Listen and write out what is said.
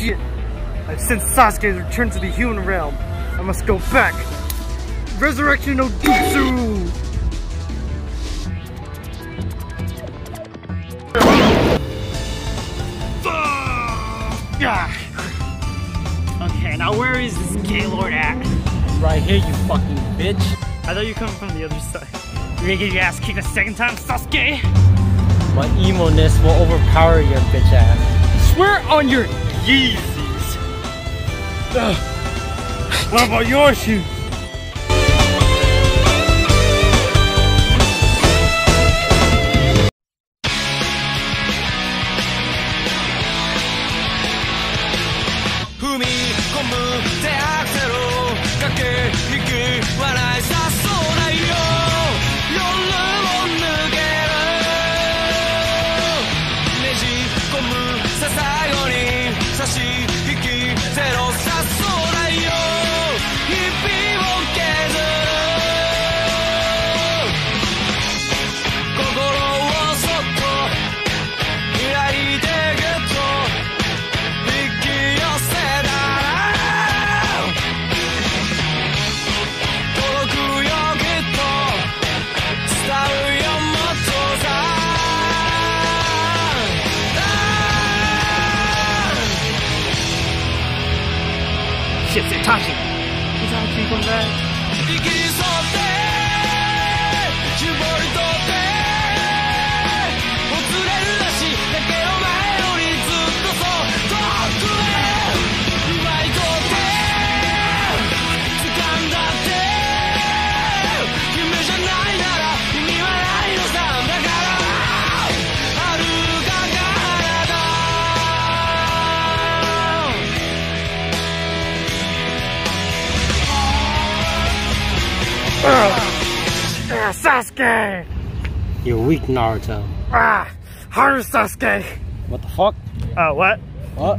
Uh, since Sasuke returned to the human realm, I must go back. Resurrection no Jutsu! Ah! Okay, now where is this Gaylord at? Right here, you fucking bitch. I thought you were coming from the other side. You're gonna get your ass kicked a second time, Sasuke? My emo-ness will overpower your bitch ass. Swear on your Yeezys. Ugh. Ah. What about your shoes? Shit, Itachi. Itachi, come back. Ah, Sasuke! You're weak, Naruto. Ah, harder Sasuke! What the fuck? Uh, what? What?